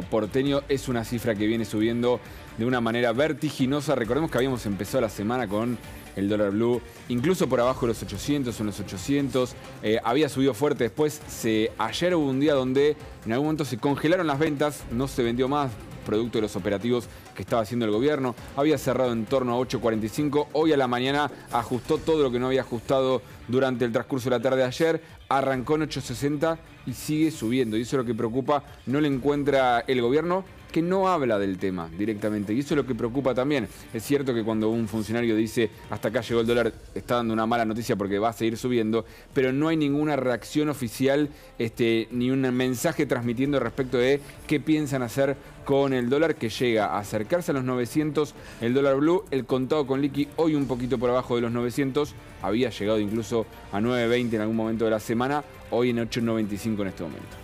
porteño es una cifra que viene subiendo de una manera vertiginosa. Recordemos que habíamos empezado la semana con el dólar blue, incluso por abajo de los 800, en los 800, eh, había subido fuerte después. Se, ayer hubo un día donde en algún momento se congelaron las ventas, no se vendió más, producto de los operativos que estaba haciendo el gobierno. Había cerrado en torno a 8.45. Hoy a la mañana ajustó todo lo que no había ajustado durante el transcurso de la tarde de ayer. Arrancó en 8.60 y sigue subiendo. Y eso es lo que preocupa. No le encuentra el gobierno que no habla del tema directamente. Y eso es lo que preocupa también. Es cierto que cuando un funcionario dice hasta acá llegó el dólar, está dando una mala noticia porque va a seguir subiendo, pero no hay ninguna reacción oficial este, ni un mensaje transmitiendo respecto de qué piensan hacer con el dólar que llega a acercarse a los 900, el dólar blue, el contado con liqui hoy un poquito por abajo de los 900, había llegado incluso a 9.20 en algún momento de la semana, hoy en 8.95 en este momento.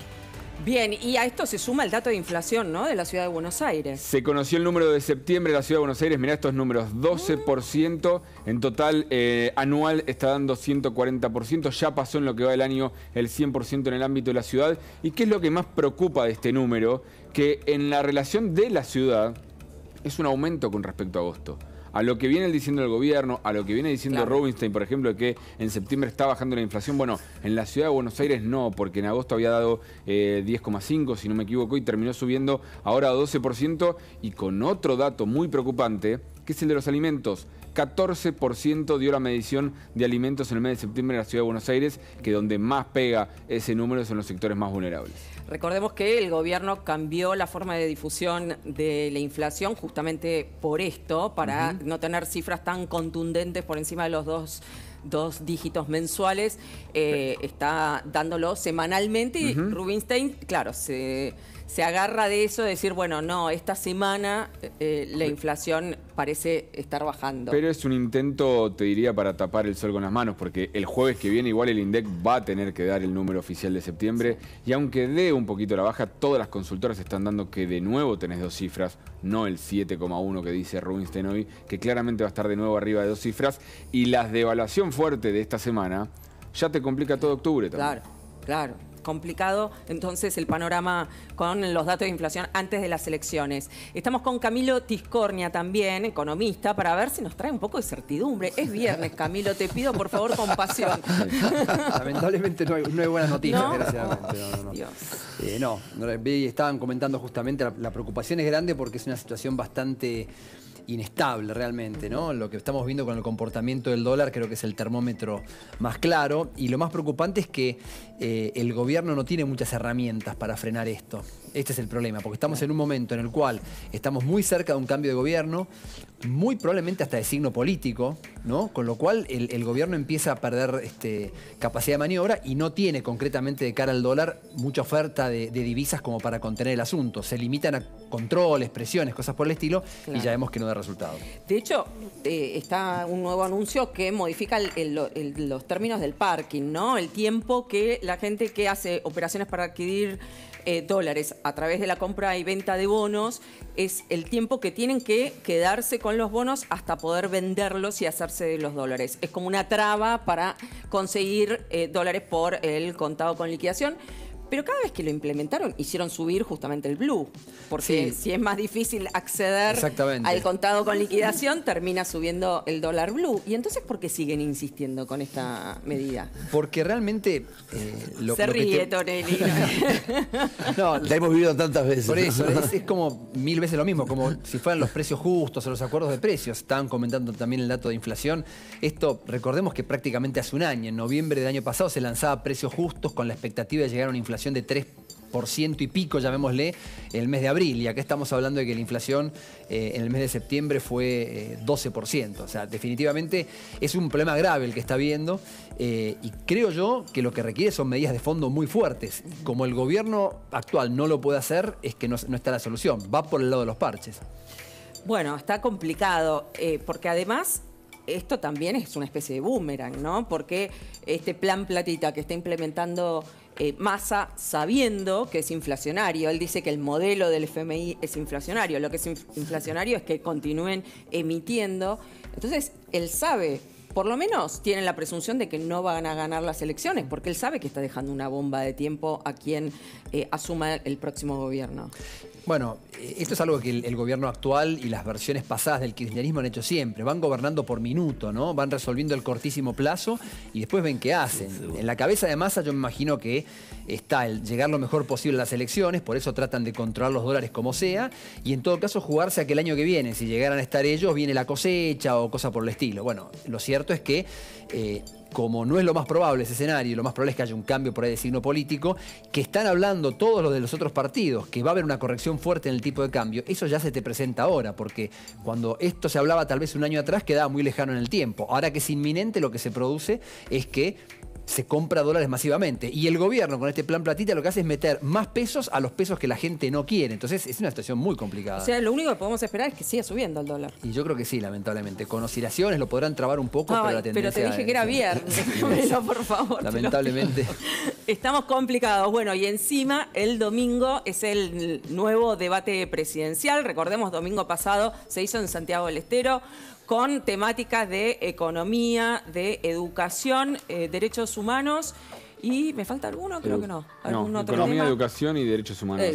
Bien, y a esto se suma el dato de inflación, ¿no? De la ciudad de Buenos Aires. Se conoció el número de septiembre de la ciudad de Buenos Aires. Mirá estos números, 12%. En total, eh, anual está dando 140%. Ya pasó en lo que va del año el 100% en el ámbito de la ciudad. ¿Y qué es lo que más preocupa de este número? Que en la relación de la ciudad es un aumento con respecto a agosto a lo que viene diciendo el gobierno, a lo que viene diciendo Rubinstein, por ejemplo, que en septiembre está bajando la inflación. Bueno, en la ciudad de Buenos Aires no, porque en agosto había dado 10,5, eh, si no me equivoco, y terminó subiendo ahora a 12%, y con otro dato muy preocupante, que es el de los alimentos. 14% dio la medición de alimentos en el mes de septiembre en la ciudad de Buenos Aires, que donde más pega ese número son los sectores más vulnerables. Recordemos que el gobierno cambió la forma de difusión de la inflación justamente por esto, para no tener cifras tan contundentes por encima de los dos dos dígitos mensuales, eh, está dándolo semanalmente y Rubinstein, claro, se, se, agarra de eso, de decir, bueno, no, esta semana eh, la inflación parece estar bajando. Pero es un intento, te diría, para tapar el sol con las manos, porque el jueves que viene igual el INDEC va a tener que dar el número oficial de septiembre, y aunque dé un poquito la baja, todas las consultoras están dando que de nuevo tenés dos cifras, no el 7,1 que dice Rubinstein hoy, que claramente va a estar de nuevo arriba de dos cifras, y las de fuerte de esta semana, ya te complica todo octubre también. Claro, claro. Complicado entonces el panorama con los datos de inflación antes de las elecciones. Estamos con Camilo Tiscornia también, economista, para ver si nos trae un poco de certidumbre. Es viernes, Camilo, te pido por favor compasión. Lamentablemente no hay, no buenas noticias, ¿No? desgraciadamente. No, no, eh, estaban comentando justamente, la preocupación es grande porque es una situación bastante inestable realmente, ¿no? Lo que estamos viendo con el comportamiento del dólar creo que es el termómetro más claro y lo más preocupante es que eh, el gobierno no tiene muchas herramientas para frenar esto. Este es el problema, porque estamos en un momento en el cual estamos muy cerca de un cambio de gobierno, muy probablemente hasta de signo político, ¿no? Con lo cual el, gobierno empieza a perder este, capacidad de maniobra y no tiene concretamente de cara al dólar mucha oferta de, divisas como para contener el asunto. Se limitan a controles, presiones, cosas por el estilo y ya vemos que no da resultado. De hecho, eh, está un nuevo anuncio que modifica los términos del parking, ¿no? El tiempo que la gente que hace operaciones para adquirir eh, dólares a través de la compra y venta de bonos es el tiempo que tienen que quedarse con los bonos hasta poder venderlos y hacerse de los dólares. Es como una traba para conseguir eh, dólares por el contado con liquidación. Pero cada vez que lo implementaron, hicieron subir justamente el blue. Porque si es más difícil acceder al contado con liquidación, termina subiendo el dólar blue. ¿Y entonces por qué siguen insistiendo con esta medida? Porque realmente... Eh, lo, Se ríe, Tonelli. no, la hemos vivido tantas veces. Por eso, es, como mil veces lo mismo, como si fueran los precios justos o los acuerdos de precios. Estaban comentando también el dato de inflación. Esto, recordemos que prácticamente hace un año, en noviembre del año pasado, se lanzaba precios justos con la expectativa de llegar a una inflación de 3% y pico, llamémosle, el mes de abril. Y acá estamos hablando de que la inflación eh, en el mes de septiembre fue 12%. Eh, o sea, definitivamente es un problema grave el que está viendo. Eh, y creo yo que lo que requiere son medidas de fondo muy fuertes. Como el gobierno actual no lo puede hacer, es que no, está la solución. Va por el lado de los parches. Bueno, está complicado, porque además esto también es una especie de boomerang, ¿no? Porque este plan platita que está implementando eh, Massa sabiendo que es inflacionario. Él dice que el modelo del FMI es inflacionario. Lo que es inflacionario es que continúen emitiendo. Entonces, él sabe por lo menos tiene la presunción de que no van a ganar las elecciones, porque él sabe que está dejando una bomba de tiempo a quien eh, asuma el próximo gobierno. Bueno, eh, esto es algo que el, gobierno actual y las versiones pasadas del kirchnerismo han hecho siempre. Van gobernando por minuto, ¿no? Van resolviendo el cortísimo plazo y después ven qué hacen. En la cabeza de Massa yo me imagino que está el llegar lo mejor posible a las elecciones, por eso tratan de controlar los dólares como sea, y en todo caso jugarse a que el año que viene, si llegaran a estar ellos, viene la cosecha o cosa por el estilo. Bueno, lo cierto es que eh, como no es lo más probable ese escenario, lo más probable es que haya un cambio por ahí de signo político, que están hablando todos los de los otros partidos, que va a haber una corrección fuerte en el tipo de cambio, eso ya se te presenta ahora, porque cuando esto se hablaba tal vez un año atrás quedaba muy lejano en el tiempo. Ahora que es inminente, lo que se produce es que se compra dólares masivamente. Y el gobierno con este plan platita lo que hace es meter más pesos a los pesos que la gente no quiere. Entonces es una situación muy complicada. O sea, lo único que podemos esperar es que siga subiendo el dólar. Y yo creo que sí, lamentablemente. Con oscilaciones lo podrán trabar un poco, pero la tendencia... Pero te dije que era viernes. por favor. Lamentablemente. Estamos complicados. Bueno, y encima el domingo es el nuevo debate presidencial. Recordemos, domingo pasado se hizo en Santiago del Estero con temáticas de economía, de educación, eh, derechos humanos y me falta alguno, creo que no. ¿Algún no, economía, educación y derechos humanos.